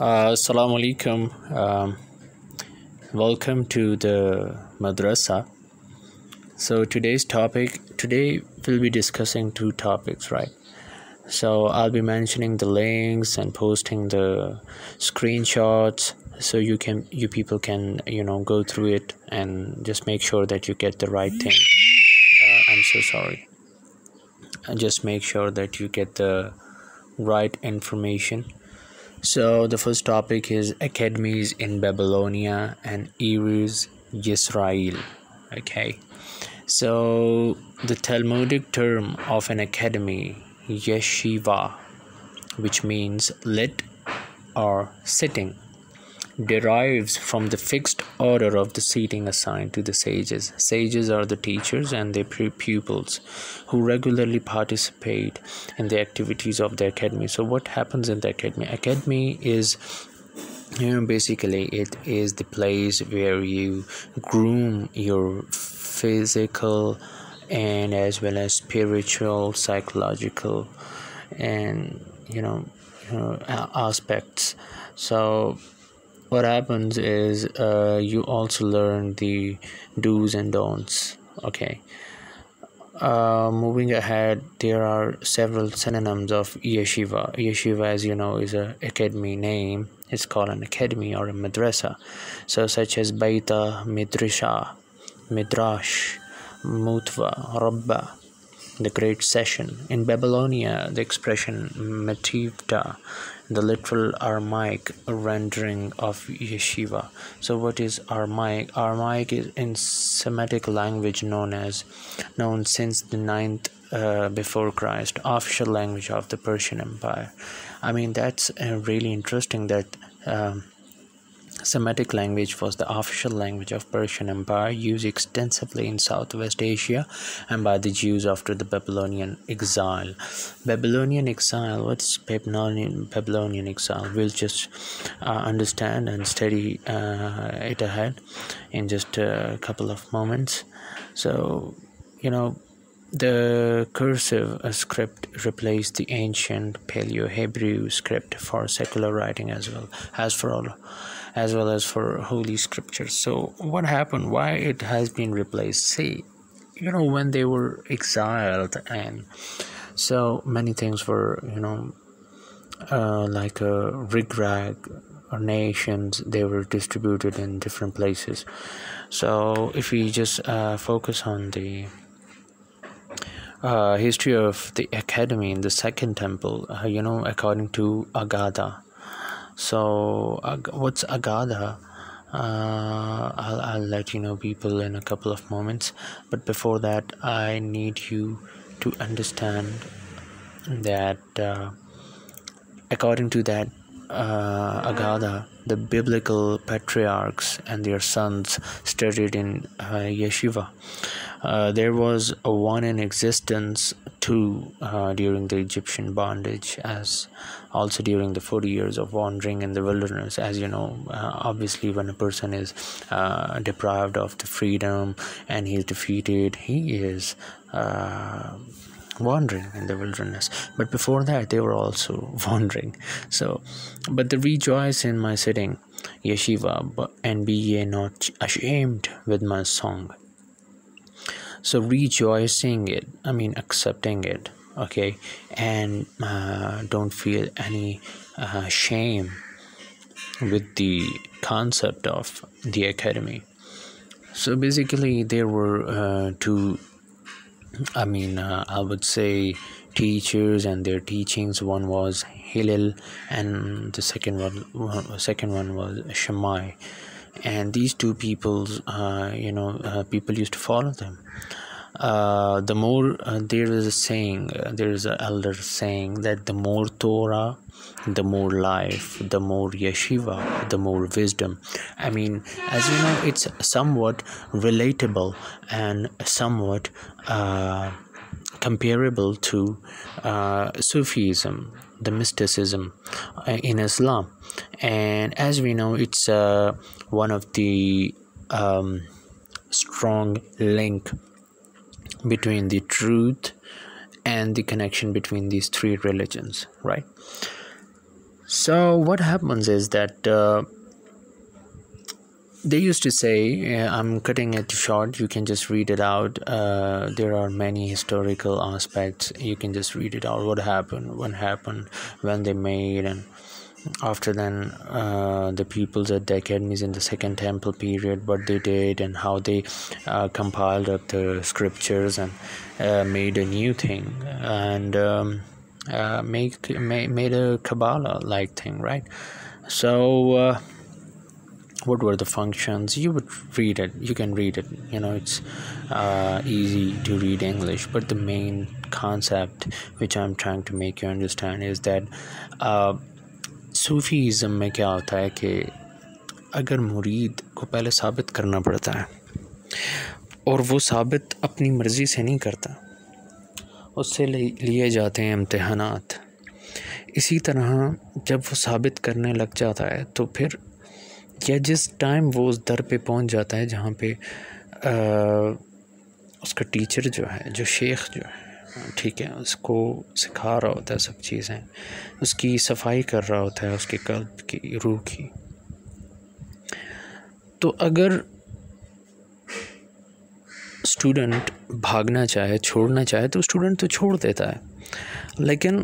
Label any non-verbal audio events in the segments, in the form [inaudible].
Uh, Assalamu alaikum. Um, welcome to the madrasa. So today's topic today we'll be discussing two topics, right? So I'll be mentioning the links and posting the screenshots so you can you people can you know go through it and just make sure that you get the right thing. Uh, I'm so sorry. And just make sure that you get the right information so the first topic is academies in Babylonia and Erus Israel. Okay. So the Talmudic term of an academy, yeshiva, which means lit or sitting derives from the fixed order of the seating assigned to the sages. Sages are the teachers and their pupils who regularly participate in the activities of the academy. So, what happens in the academy? Academy is you know, basically it is the place where you groom your physical and as well as spiritual psychological and you know, you uh, know aspects so what happens is uh, you also learn the do's and don'ts okay uh, moving ahead there are several synonyms of yeshiva yeshiva as you know is a academy name it's called an academy or a madrasa so such as baita midrisha midrash mutva rabba the great session in babylonia the expression mativta the literal Aramaic rendering of yeshiva. So what is Aramaic? Aramaic is in Semitic language known as known since the 9th uh, before Christ, official language of the Persian Empire. I mean that's uh, really interesting that um, Semitic language was the official language of Persian Empire used extensively in Southwest Asia and by the Jews after the Babylonian exile. Babylonian exile, what's Babylonian, Babylonian exile? We'll just uh, understand and study uh, it ahead in just a couple of moments. So, you know, the cursive uh, script replaced the ancient Paleo Hebrew script for secular writing as well as for all as well as for holy scripture so what happened why it has been replaced see you know when they were exiled and so many things were you know uh, like a rigrag or nations they were distributed in different places so if we just uh, focus on the uh, history of the academy in the second temple uh, you know according to agada so what's Agada? Uh, I'll, I'll let you know people in a couple of moments but before that I need you to understand that uh, according to that uh, Agada, the biblical patriarchs and their sons studied in uh, yeshiva. Uh, there was a one in existence too uh, during the Egyptian bondage, as also during the 40 years of wandering in the wilderness. As you know, uh, obviously, when a person is uh, deprived of the freedom and he's defeated, he is wandering in the wilderness but before that they were also [laughs] wandering so but they rejoice in my sitting yeshiva and be ye not ashamed with my song so rejoicing it i mean accepting it okay and uh, don't feel any uh, shame with the concept of the academy so basically there were uh, two I mean, uh, I would say teachers and their teachings. One was Hillel, and the second one, one second one was Shammai. And these two peoples, uh, you know, uh, people used to follow them uh, the more uh, there is a saying uh, there is an elder saying that the more torah the more life the more yeshiva the more wisdom i mean as you know it's somewhat relatable and somewhat uh, comparable to uh, sufism the mysticism uh, in islam and as we know it's one of the um, strong link between the truth and the connection between these three religions right so what happens is that uh, they used to say uh, i'm cutting it short you can just read it out uh, there are many historical aspects you can just read it out what happened what happened when they made and after then uh, the pupils at the academies in the second temple period what they did and how they uh, compiled up the scriptures and uh, made a new thing and um, uh, make, make made a kabbalah like thing right so uh, what were the functions you would read it you can read it you know it's uh, easy to read english but the main concept which i'm trying to make you understand is that uh, صوفی ازم میں کیا ہوتا ہے کہ اگر مرید کو پہلے ثابت کرنا پڑتا ہے اور وہ ثابت اپنی مرضی سے نہیں کرتا اس سے لیے جاتے ہیں امتحانات اسی طرح جب وہ ثابت کرنے لگ جاتا ہے تو پھر یا جس ٹائم وہ اس در پہ پہنچ جاتا ہے جہاں پہ اس کا ٹیچر جو ہے جو شیخ جو ہے ٹھیک ہے اس کو سکھا رہا ہوتا ہے سب چیزیں اس کی صفائی کر رہا ہوتا ہے اس کے قلب کی روح کی تو اگر اسٹوڈنٹ بھاگنا چاہے چھوڑنا چاہے تو اسٹوڈنٹ تو چھوڑ دیتا ہے لیکن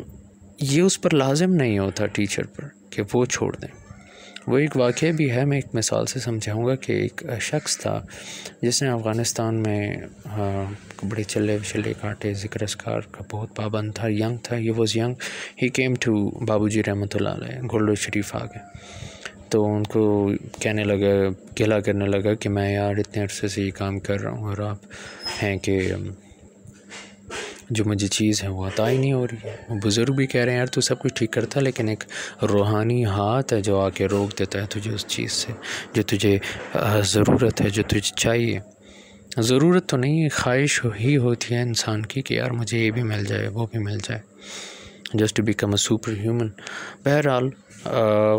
یہ اس پر لازم نہیں ہوتا ٹیچر پر کہ وہ چھوڑ دیں وہ ایک واقعہ بھی ہے میں ایک مثال سے سمجھاؤں گا کہ ایک شخص تھا جس نے افغانستان میں ہاں، بڑے چلے و چلے کاٹے ذکر اسکار کا بہت پابند تھا ینگ تھا یہ was young he came to Babu ji رحمۃ اللہ علیہ گلو شریف آ گئے تو ان کو کہنے لگا گلا کرنے لگا کہ میں یار اتنے عرصے سے یہ کام کر رہا ہوں اور آپ ہیں کہ جو مجھے چیز ہے وہ عطا ہی نہیں ہو رہی ہے وہ بزرگ بھی کہہ رہے ہیں یار تو سب کچھ ٹھیک کرتا لیکن ایک روحانی ہاتھ ہے جو آ کے روک دیتا ہے تجھے اس چیز سے جو تجھے ضرورت ہے جو تجھے چاہیے ضرورت تو نہیں خواہش ہی ہوتی ہے انسان کی کہ یار مجھے یہ بھی مل جائے وہ بھی مل جائے just to become a super human بہرحال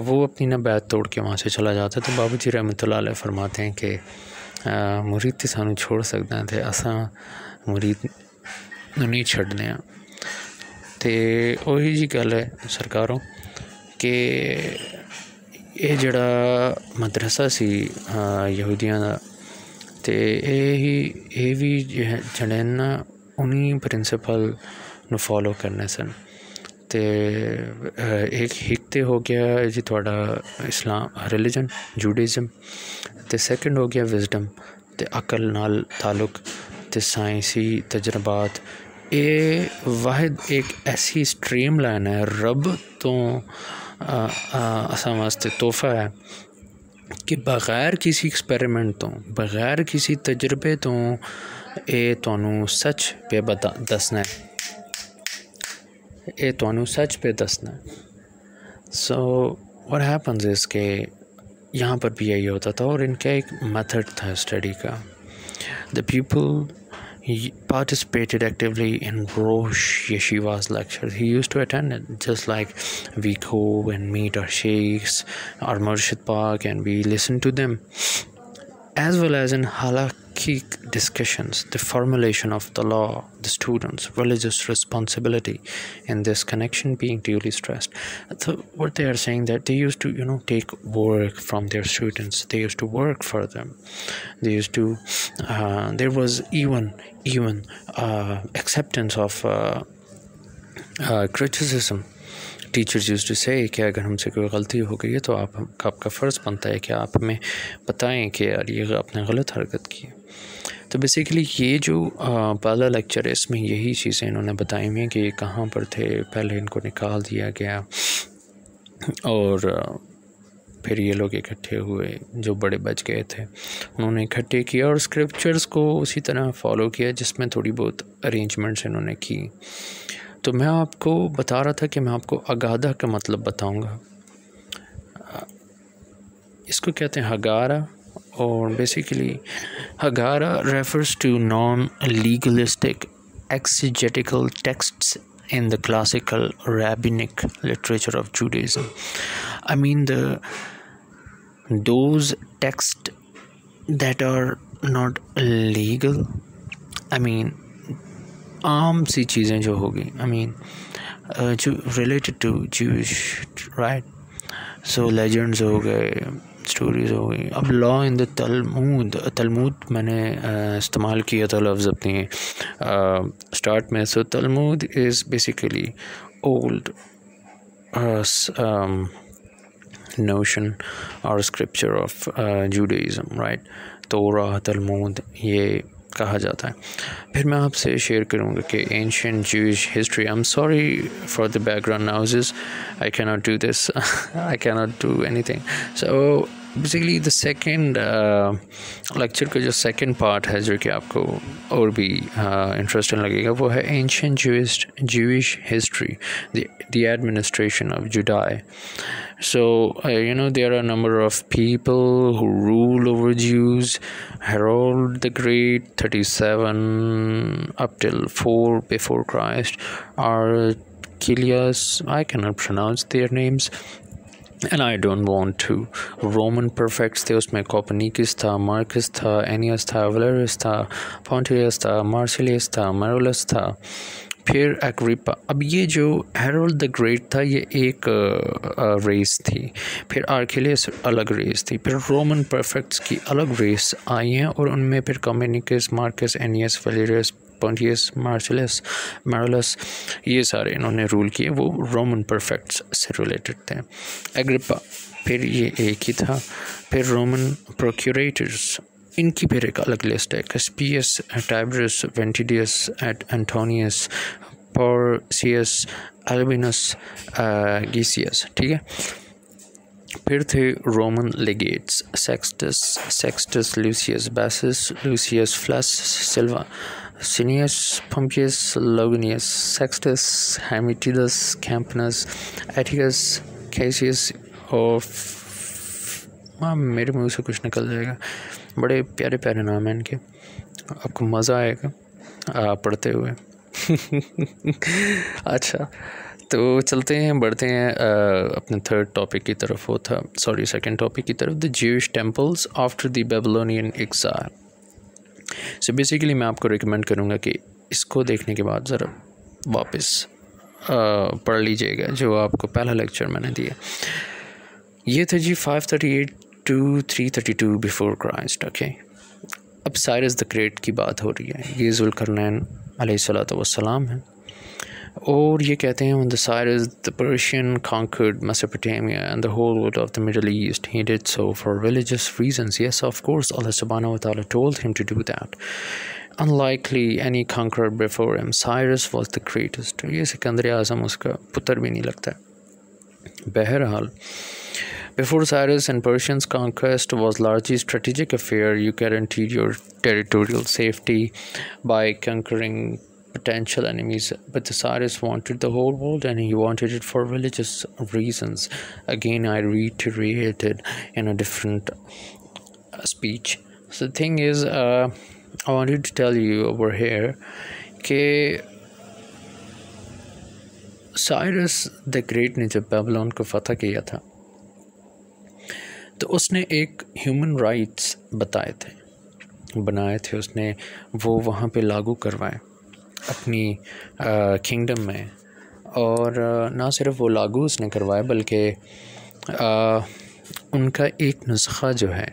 وہ اپنی نہ بیت توڑ کے وہاں سے چلا جاتا ہے تو بابو جی رحمۃ اللہ علیہ فرماتے ہیں کہ مرید تو سانوں چھوڑ سکتے ہیں تو اساں مرید نہیں چھڈنے ہاں۔ تو وہی جی گل ہے سرکاروں کہ یہ جڑا مدرسہ سی یہودیاں ਅਤੇ ਇਹ ਹੀ ਇਹ ਵੀ ਜਿਹੜੇ ਨਾ ਉਨੀ ਪ੍ਰਿੰਸੀਪਲ ਨੂੰ ਫੋਲੋ ਕਰਨੇ ਸਨ ਅਤੇ ਇੱਕ ਇੱਕ ਤੇ ਹੋ ਗਿਆ ਜੀ ਤੁਹਾਡਾ ਇਸਲਾਮ ਰਿਲੀਜਨ ਜੂਡਿਜ਼ਮ ਅਤੇ ਸੈਕੰਡ ਹੋ ਗਿਆ ਵਿਜ਼ਡਮ ਤੇ ਅਕਲ ਨਾਲ ਤਾਲੁਕ ਤੇ ਸਾਇੰਸੀ ਤਜਰਬਾਤ ਇਹ ਵਾਹਿਦ ਇੱਕ ਐਸੀ ਸਟ੍ਰੀਮ ਲਾਈਨ ਹੈ ਰੱਬ ਤੋਂ ਅਸਾਂ ਵਾਸਤੇ ਤੋਹਫਾ ਹੈ کہ بغیر کسی ایکسپیریمنٹ تو بغیر کسی تجربے تو اے تو سچ پہ دسنا ہے اے تو سچ پہ دسنا ہے سو وٹ ہیپنز اس کے یہاں پر بھی یہی ہوتا تھا اور ان کا ایک میتھڈ تھا اسٹڈی کا the people He participated actively in Rosh Yeshiva's lectures. He used to attend it just like we go and meet our sheikhs, our Murshid Park, and we listen to them as well as in Halak key discussions the formulation of the law, the students, religious responsibility in this connection being duly stressed. So what they are saying that they used to, you know, take work from their students. They used to work for them. They used to. Uh, there was even even uh, acceptance of uh, uh criticism teachers use to say कि अगर हमसे कोई गलती हो गई है तो आप आपका फ़र्ज़ बनता है कि आप हमें बताएं कि यार ये आपने गलत हरकत की है تو بیسیکلی یہ جو پہلا لیکچر ہے اس میں یہی چیزیں انہوں نے بتائی ہوئی ہیں کہ یہ کہاں پر تھے پہلے ان کو نکال دیا گیا اور پھر یہ لوگ اکٹھے ہوئے جو بڑے بچ گئے تھے انہوں نے اکٹھے کیا اور اسکرپچرس کو اسی طرح فالو کیا جس میں تھوڑی بہت ارینجمنٹس انہوں نے کی تو میں آپ کو بتا رہا تھا کہ میں آپ کو اگادہ کا مطلب بتاؤں گا اس کو کہتے ہیں ہگارہ اور basically ہگارا refers to non legalistic exegetical texts in the classical rabbinic literature of Judaism I mean the those text that are not legal I mean عام سی چیزیں جو ہو گئیں آئی مین جو related to right so legends ہو گئے stories ہو گئیں اب لا ان دا تلمود تلمود میں نے استعمال کیا تھا لفظ اپنی اسٹارٹ میں so Talmud is basically old notion اور اسکرپچر آف جوڈیزم رائٹ تو تلمود یہ کہا جاتا ہے پھر میں آپ سے شیئر کروں گا کہ ancient Jewish history I am sorry for the background noises I can not do this I can not do anything so basically the second lecture کا جو سیکنڈ پارٹ ہے جو کہ آپ کو اور بھی انٹرسٹنگ لگے گا وہ ہے ancient Jewish Jewish history the administration of Judea so you know there are number of people who rule over Jews Herod the great thirty seven up till four before Christ are killers I can not pronounce their names and I don't want to Roman prefects تھے اس میں کوپنیکس تھا marks تھا اینیس تھا ولیورس تھا فاؤنٹس تھا مارسیلیس تھا میرولس تھا پھر ایگریپا اب یہ جو ہیرول دا گریٹ تھا یہ ایک ریس تھی پھر آرکیلیس الگ ریس تھی پھر رومن پرفیکٹس کی الگ ریس آئی ہیں اور ان میں پھر کمیونیکس مارکس اینیس ویلیریس پونٹیس مارشلس میرولس یہ سارے انہوں نے رول کیے وہ رومن پرفیکٹس سے ریلیٹڈ تھے ایگریپا پھر یہ ایک ہی تھا پھر رومن پروکیوریٹرس ان کی پھر ایک الگ لسٹ ہے کسپیس ٹائبرس وینٹیڈیس ایٹ اینٹونیس پورسیس البینس گیسیس ٹھیک ہے پھر تھے رومن لیگیٹس سیکسٹس سیکسٹس لوسیس بیسس لوسیس فلس سلوا سینیس پمپیس لوگنیس سیکسٹس ہیمیٹیدس کیمپنس کیسیس اور میرے میں سے کچھ نکل جائے گا بڑے پیارے پیارے نام ہیں ان کے آپ کو مزہ آئے گا پڑھتے ہوئے [laughs] اچھا تو چلتے ہیں بڑھتے ہیں اپنے تھرڈ ٹاپک کی طرف وہ تھا سوری سیکنڈ ٹاپک کی طرف the Jewish temples after the Babylonian exile so basically میں آپ کو ریکمینڈ کروں گا کہ اس کو دیکھنے کے بعد ذرا واپس پڑھ لیجئے گا جو آپ کو پہلا لیکچر میں نے دیا یہ تھا جی five thirty eight to three thirty two before Christ okay اب سائرس دا گریٹ کی بات ہو رہی ہے یہ ذوالقرنین علیہ صلاح والسلام سلام ہیں اور یہ کہتے ہیں Cyrus the Persian conquered Mesopotamia and the whole world of the Middle East he did so for religious yes of course اللہ سبحانہ و تعالیٰ told him to do that unlikely any conquer کھانکھ am Cyrus was the greatest یہ سکندر اعظم اس کا پتر بھی نہیں لگتا بہرحال Before Cyrus and Persians' conquest was largely a strategic affair, you guaranteed your territorial safety by conquering potential enemies, but the Cyrus wanted the whole world and he wanted it for religious reasons. Again, I reiterated in a different uh, speech. So the thing is, uh, I wanted to tell you over here that Cyrus the Great ने जब Babylon को फतह किया تو اس نے ایک human rights بتائے تھے بنائے تھے اس نے وہ وہاں پہ لاگو کروائے اپنی کنگڈم میں اور نہ صرف وہ لاگو اس نے کروائے بلکہ ان کا ایک نسخہ جو ہے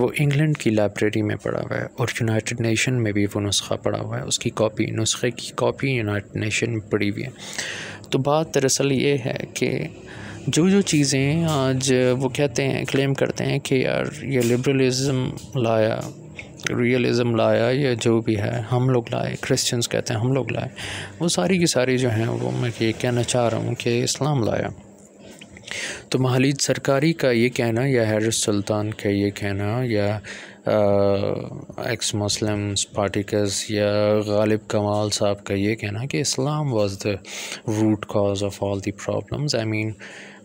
وہ انگلینڈ کی لائبریری میں پڑا ہوا ہے اور یونائٹڈ نیشن میں بھی وہ نسخہ پڑھا ہوا ہے اس کی کاپی نسخے کی کاپی یونائٹڈ نیشن میں پڑی ہوئی ہے تو بات دراصل یہ ہے کہ جو جو چیزیں آج وہ کہتے ہیں کلیم کرتے ہیں کہ یار یہ لبرلزم لایا ریئلزم لایا یا جو بھی ہے ہم لوگ لائے کرسچنس کہتے ہیں ہم لوگ لائے وہ ساری کی ساری جو ہیں وہ میں یہ کہنا چاہ رہا ہوں کہ اسلام لایا تو محلید سرکاری کا یہ کہنا یا حیرت سلطان کا یہ کہنا یا ایکس مسلم پارٹیکس یا غالب کمال صاحب کا یہ کہنا کہ اسلام was the root cause of all the problems I mean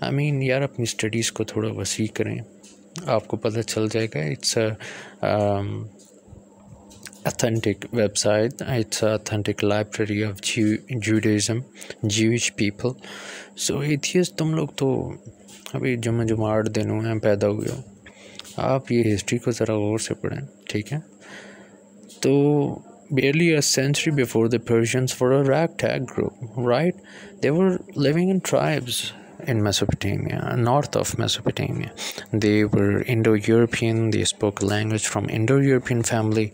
I mean یار اپنی اسٹڈیز کو تھوڑا وسیع کریں آپ کو پتہ چل جائے گا it's authentic website it's authentic library of Judaism Jewish people so ایتھیس تم لوگ تو ابھی جمعہ جمعہ آٹھ دن ہوئے ہیں پیدا ہوئے ہو آپ یہ ہسٹری کو ذرا غور سے پڑھیں ٹھیک ہے تو barely a century before the Persians four group right they were living in tribes in Mesopotamia, north of Mesopotamia. They were Indo European, they spoke language from Indo European family.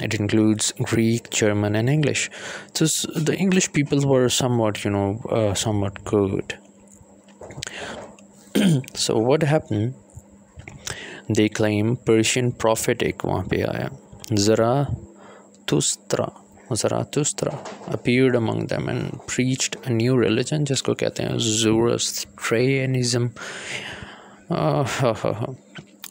It includes Greek, German, and English. So the English people were somewhat, you know, uh, somewhat good. [clears throat] so what happened? They claim Persian prophetic वहाँ पे आया زراۃست appeared among them and preached a new religion جس کو کہتے ہیں زورسٹرینزم ہاں، ہاں، ہاں۔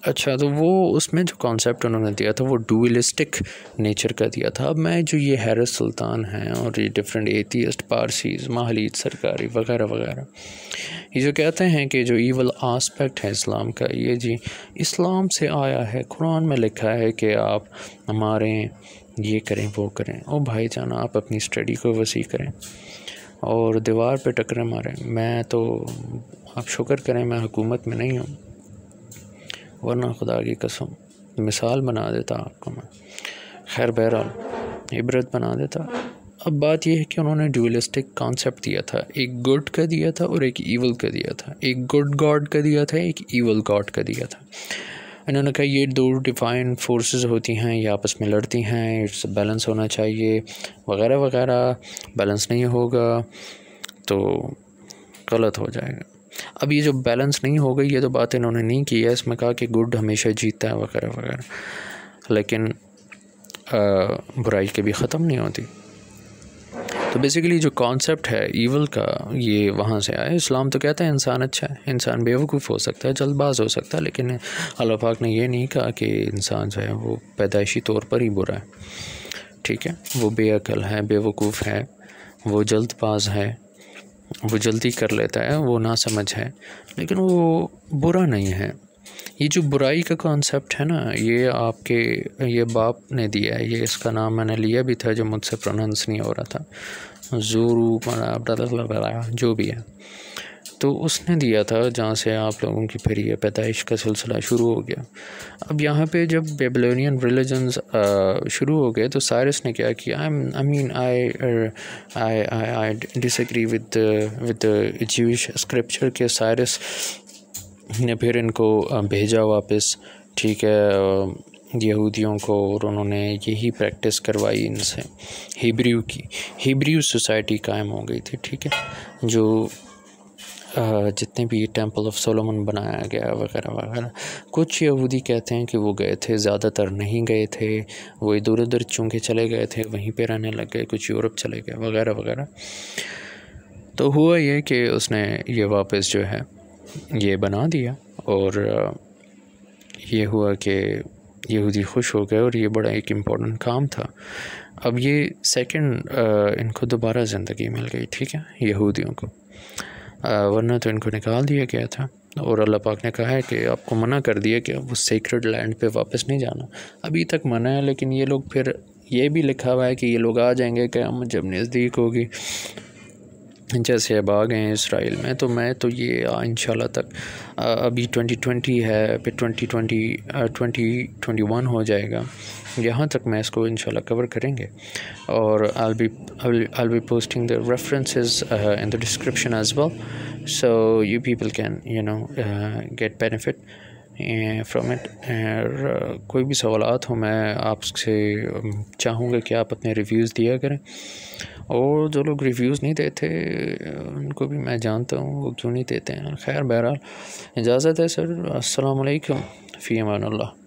اچھا تو وہ اس میں جو کانسیپٹ انہوں نے دیا تھا وہ ڈویلسٹک نیچر کا دیا تھا اب میں جو یہ حیرت سلطان ہیں اور یہ ڈفرینٹ ایتھیسٹ پارسیز ماہلید سرکاری وغیرہ وغیرہ یہ جو کہتے ہیں کہ جو ایول آسپیکٹ ہے اسلام کا یہ جی اسلام سے آیا ہے قرآن میں لکھا ہے کہ آپ ہمارے یہ کریں وہ کریں او بھائی جان آپ اپنی اسٹڈی کو وسیع کریں اور دیوار پہ ٹکرے ماریں میں تو آپ شکر کریں میں حکومت میں نہیں ہوں ورنہ خدا کی قسم مثال بنا دیتا آپ کو میں خیر بہرحال عبرت بنا دیتا اب بات یہ ہے کہ انہوں نے ڈیولسٹک کانسیپٹ دیا تھا ایک گڈ کا دیا تھا اور ایک ایول کا دیا تھا ایک گڈ گاڈ کا دیا تھا ایک ایول گاڈ کا دیا تھا انہوں نے کہا یہ دو ڈیفائن فورسز ہوتی ہیں یہ آپس میں لڑتی ہیں اٹس بیلنس ہونا چاہیے وغیرہ وغیرہ بیلنس نہیں ہوگا تو غلط ہو جائے گا اب یہ جو بیلنس نہیں گئی یہ تو بات انہوں نے نہیں کی ہے اس میں کہا کہ گڈ ہمیشہ جیتا ہے وغیرہ وغیرہ لیکن برائی کبھی ختم نہیں ہوتی تو بیسیکلی جو کانسیپٹ ہے ایول کا یہ وہاں سے آیا اسلام تو کہتا ہے انسان اچھا ہے انسان بے وقوف ہو سکتا ہے جلد باز ہو سکتا ہے لیکن اللہ پاک نے یہ نہیں کہا کہ انسان جو ہے وہ پیدائشی طور پر ہی برا ہے ٹھیک ہے وہ بے عقل ہے بے وقوف ہے وہ جلد باز ہے وہ جلدی کر لیتا ہے وہ نہ سمجھ ہے لیکن وہ برا نہیں ہے یہ جو برائی کا کانسیپٹ ہے نا یہ آپ کے یہ باپ نے دیا ہے یہ اس کا نام میں نے لیا بھی تھا جو مجھ سے پروننس نہیں ہو رہا تھا زورو جو بھی ہے تو اس نے دیا تھا جہاں سے آپ لوگوں کی پھر یہ پیدائش کا سلسلہ شروع ہو گیا اب یہاں پہ جب بیبلونین ریلیجنز شروع ہو گئے تو سائرس نے کیا کیا اسکرپچر کہ سائرس نے پھر ان کو بھیجا واپس ٹھیک ہے یہودیوں کو اور انہوں نے یہی پریکٹس کروائی ان سے ہیبریو کی ہیبریو سوسائٹی قائم ہو گئی تھی ٹھیک ہے جو جتنے بھی ٹیمپل آف سولومن بنایا گیا وغیرہ وغیرہ کچھ یہودی کہتے ہیں کہ وہ گئے تھے زیادہ تر نہیں گئے تھے وہ دور ادھر چونکہ چلے گئے تھے وہیں پہ رہنے لگ گئے کچھ یورپ چلے گئے وغیرہ وغیرہ تو ہوا یہ کہ اس نے یہ واپس جو ہے یہ بنا دیا اور یہ ہوا کہ یہودی خوش ہو گئے اور یہ بڑا ایک امپورٹنٹ کام تھا اب یہ سیکنڈ ان کو دوبارہ زندگی مل گئی ٹھیک ہے یہودیوں کو ورنہ تو ان کو نکال دیا گیا تھا اور اللہ پاک نے کہا ہے کہ آپ کو منع کر دیا کہ اب اس لینڈ پہ واپس نہیں جانا ابھی تک منع ہے لیکن یہ لوگ پھر یہ بھی لکھا ہوا ہے کہ یہ لوگ آ جائیں گے کہ ہم جب نزدیک ہوگی جیسے اب آ گئے ہیں اسرائیل میں تو میں تو یہ ان شاء اللہ تک ابھی ٹوئنٹی ٹوئنٹی ہے پھر twenty twenty twenty twenty one ہو جائے گا یہاں تک میں اس کو ان شاء اللہ کور کریں گے اور all B I B posting references in the description as well so you people can you know get benefit from it کوئی بھی سوالات ہوں میں آپ سے چاہوں گا کہ آپ اپنے ریویوز دیا کریں اور جو لوگ ریویوز نہیں دیتے ان کو بھی میں جانتا ہوں وہ کیوں نہیں دیتے ہیں خیر بہرحال اجازت ہے سر السلام علیکم فی امان اللہ